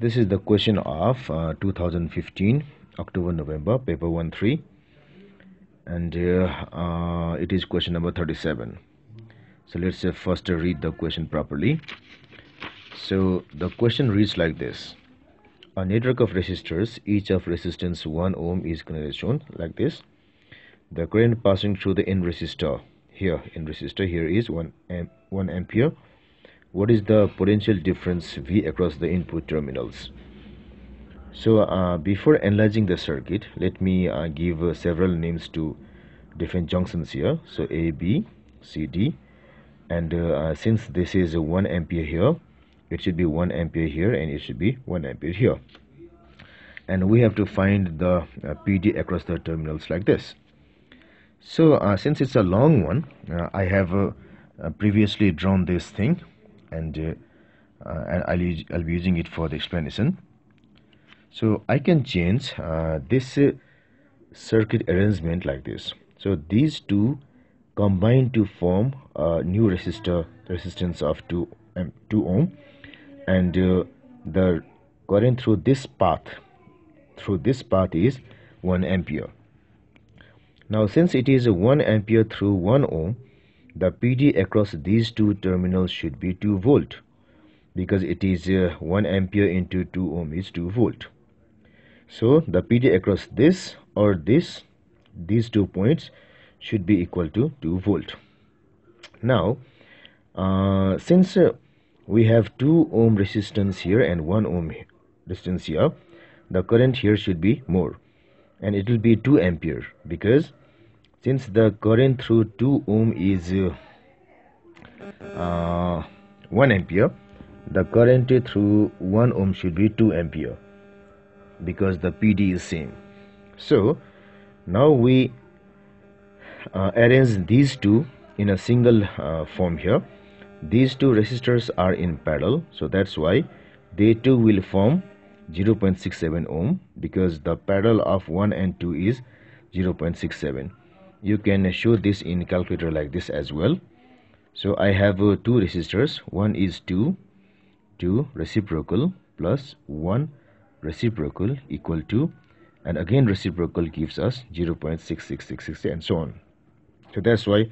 This is the question of uh, 2015 October November paper 1 3 and uh, uh, it is question number 37 so let's uh, first read the question properly. So the question reads like this. A network of resistors each of resistance 1 ohm is shown like this. The current passing through the n resistor. Here in resistor here is 1 amp 1 ampere what is the potential difference V across the input terminals? So uh, before analyzing the circuit let me uh, give uh, several names to different junctions here. So A B C D and uh, since this is 1 ampere here it should be 1 ampere here and it should be 1 ampere here. And we have to find the uh, PD across the terminals like this. So uh, since it's a long one I have previously drawn this thing and uh, uh, and I'll, I'll be using it for the explanation. So I can change uh, this circuit arrangement like this. So these two combine to form a new resistor resistance of 2 um, 2 ohm. And uh, the current through this path through this path is 1 ampere. Now since it is 1 ampere through 1 ohm the PD across these two terminals should be 2 volt because it is uh, 1 ampere into 2 ohm is 2 volt. So the PD across this or this these two points should be equal to 2 volt. Now uh, since uh, we have 2 ohm resistance here and 1 ohm resistance here the current here should be more and it will be 2 ampere because since the current through 2 ohm is uh, uh, 1 ampere the current through 1 ohm should be 2 ampere because the PD is same. So now we uh, arrange these two in a single uh, form here. These two resistors are in parallel so that's why they too will form 0.67 ohm because the parallel of 1 and 2 is 0.67 you can show this in calculator like this as well. So I have uh, two resistors. One is 2 2 reciprocal plus 1 reciprocal equal to and again reciprocal gives us 0.6666 and so on. So that's why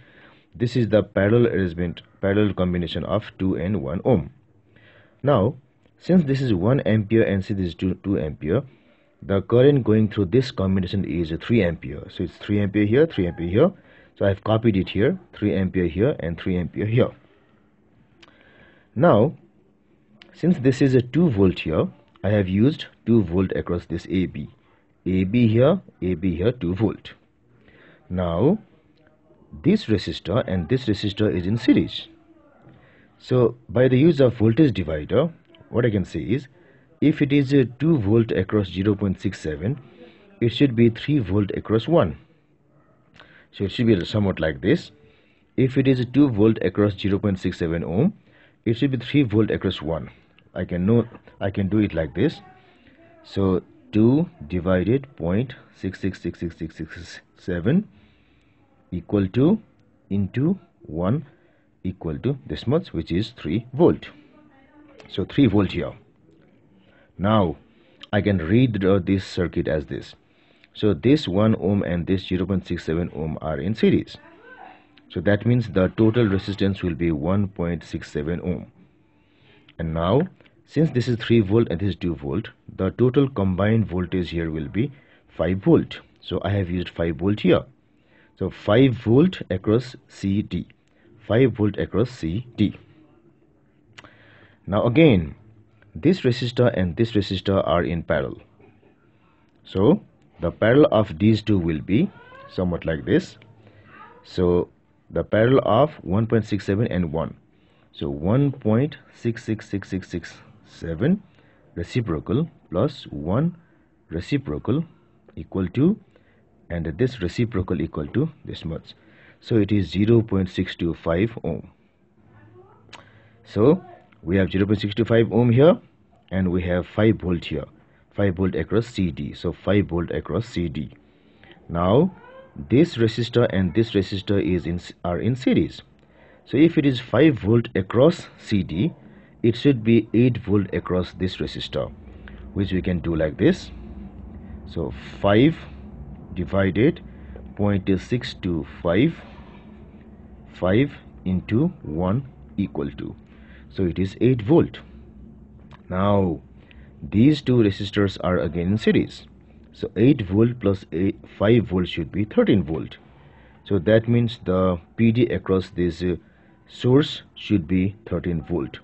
this is the parallel arrangement parallel combination of 2 and 1 ohm. Now since this is 1 ampere and this is 2, 2 ampere the current going through this combination is 3 ampere. So it's 3 ampere here 3 ampere here. So I've copied it here 3 ampere here and 3 ampere here. Now since this is a 2 volt here I have used 2 volt across this AB AB here AB here 2 volt. Now this resistor and this resistor is in series. So by the use of voltage divider what I can say is if it is a 2 volt across 0.67 it should be 3 volt across 1 so it should be somewhat like this. If it is a 2 volt across 0.67 ohm it should be 3 volt across 1 I can know I can do it like this. So 2 divided 0.666667 equal to into 1 equal to this much which is 3 volt. So 3 volt here now I can read this circuit as this. So this 1 ohm and this 0.67 ohm are in series. So that means the total resistance will be 1.67 ohm. And now since this is 3 volt and this is 2 volt the total combined voltage here will be 5 volt. So I have used 5 volt here. So 5 volt across CD 5 volt across CD now again this resistor and this resistor are in parallel. So the parallel of these two will be somewhat like this. So the parallel of 1.67 and 1 so 1.666667 reciprocal plus 1 reciprocal equal to and this reciprocal equal to this much. So it is 0.625 ohm. So we have 0.65 ohm here and we have 5 volt here. 5 volt across CD so 5 volt across CD now this resistor and this resistor is in are in series. So if it is 5 volt across CD it should be 8 volt across this resistor which we can do like this. So 5 divided 0.625 5 into 1 equal to. So it is 8 volt now these two resistors are again in series. So 8 volt plus 8, 5 volt should be 13 volt. So that means the PD across this uh, source should be 13 volt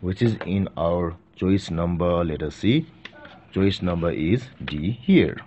which is in our choice number let us see. Choice number is D here